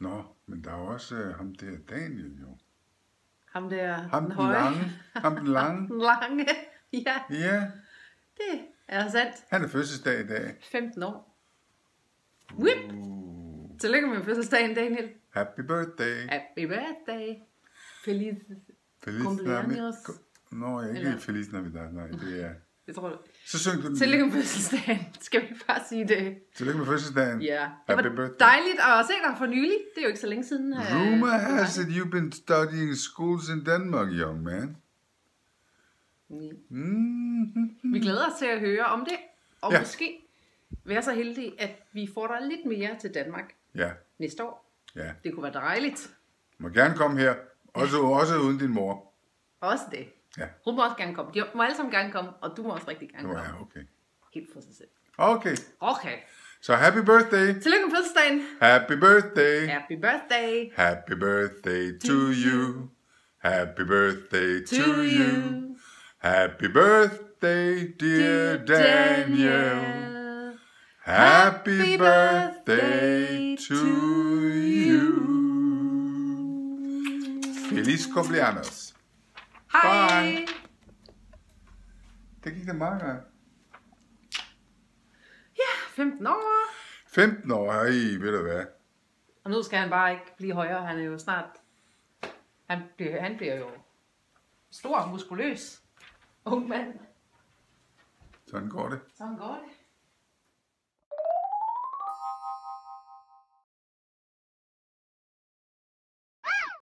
Nå, men der er også øh, ham der Daniel jo. Ham der, Ham den høje. lange. Ham den lange. Den lange. Ja, Ja, det er sandt. han er fødselsdag i dag. 15 år. Whip! Uh, Tillykke med fødselsdagen, Daniel. happy birthday. Happy birthday. Feliz. Feliz Cumpleaños. Nå, ikke Eller- Feliz Navidad, nej, det er... Jeg tror, Så syng du den. tillykke med fødselsdagen. Skal vi bare sige det? Tillykke med fødselsdagen. Ja. Det Happy var dejligt at se dig for nylig. Det er jo ikke så længe siden. øh, Rumor det var has it you've been studying schools in Denmark, young man. Mm-hmm. Vi glæder os til at høre om det. Og Ja. måske være så heldige, at vi får dig lidt mere til Danmark Ja, næste år. ja. Det kunne være dejligt. Må gerne komme her. Også, også uden din mor. Også det. Ja. Hun må også gerne komme. De må alle sammen gerne komme, og du må også rigtig gerne komme. ja, okay. Helt for sig selv. Okay, Okay. så happy birthday. Tillykke med fødselsdagen. Happy birthday. Happy birthday Happy birthday to you. Happy birthday to, to you. you. Happy birthday, dear Daniel. Happy birthday to you. Feliz cumpleaños. Hej. Bye. Det gik da meget godt. Ja, 15 år. 15 år, ej, ved du hvad? Og nu skal han bare ikke blive højere. Han er jo snart... Han bliver, han bliver jo stor, muskuløs. Ung mand. Sådan går det. Sådan går det.